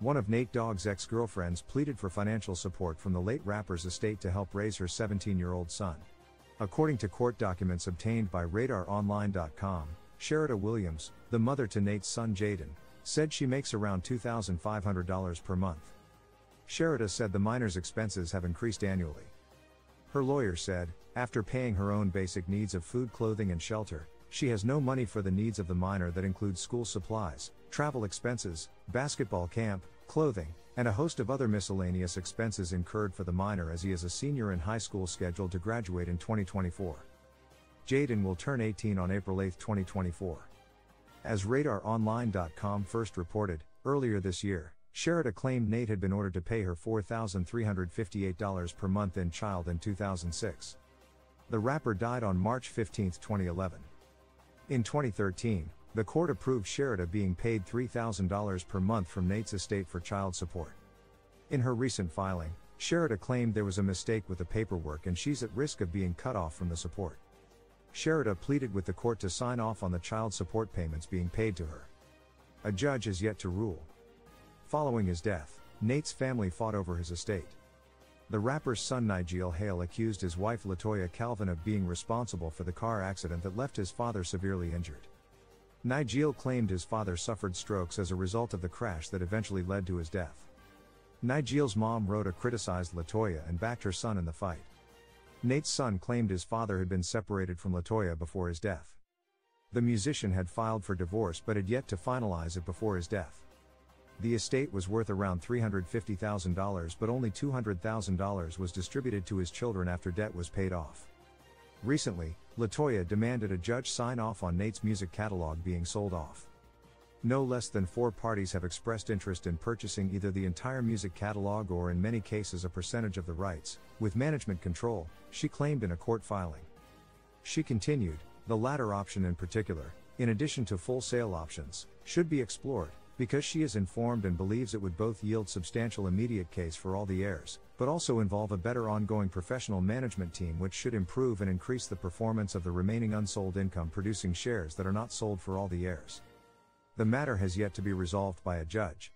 One of Nate Dogg's ex girlfriends pleaded for financial support from the late rapper's estate to help raise her 17 year old son. According to court documents obtained by RadarOnline.com, Shereda Williams, the mother to Nate's son Jayden, said she makes around $2,500 per month. Shereda said the minor's expenses have increased annually. Her lawyer said, after paying her own basic needs of food, clothing, and shelter, she has no money for the needs of the minor that includes school supplies, travel expenses, basketball camp, clothing, and a host of other miscellaneous expenses incurred for the minor as he is a senior in high school scheduled to graduate in 2024. Jayden will turn 18 on April 8, 2024. As RadarOnline.com first reported, earlier this year, Shereda claimed Nate had been ordered to pay her $4,358 per month in child in 2006. The rapper died on March 15, 2011. In 2013, the court approved Shereda being paid $3,000 per month from Nate's estate for child support. In her recent filing, Shereda claimed there was a mistake with the paperwork and she's at risk of being cut off from the support. Shereda pleaded with the court to sign off on the child support payments being paid to her. A judge has yet to rule. Following his death, Nate's family fought over his estate. The rapper's son Nigel Hale accused his wife Latoya Calvin of being responsible for the car accident that left his father severely injured. Nigel claimed his father suffered strokes as a result of the crash that eventually led to his death. Nigel's mom Rhoda criticized Latoya and backed her son in the fight. Nate's son claimed his father had been separated from Latoya before his death. The musician had filed for divorce but had yet to finalize it before his death. The estate was worth around $350,000 but only $200,000 was distributed to his children after debt was paid off. Recently, Latoya demanded a judge sign off on Nate's music catalog being sold off. No less than four parties have expressed interest in purchasing either the entire music catalog or, in many cases, a percentage of the rights, with management control, she claimed in a court filing. She continued, the latter option in particular, in addition to full sale options, should be explored, because she is informed and believes it would both yield substantial immediate case for all the heirs, but also involve a better ongoing professional management team which should improve and increase the performance of the remaining unsold income producing shares that are not sold for all the heirs. The matter has yet to be resolved by a judge.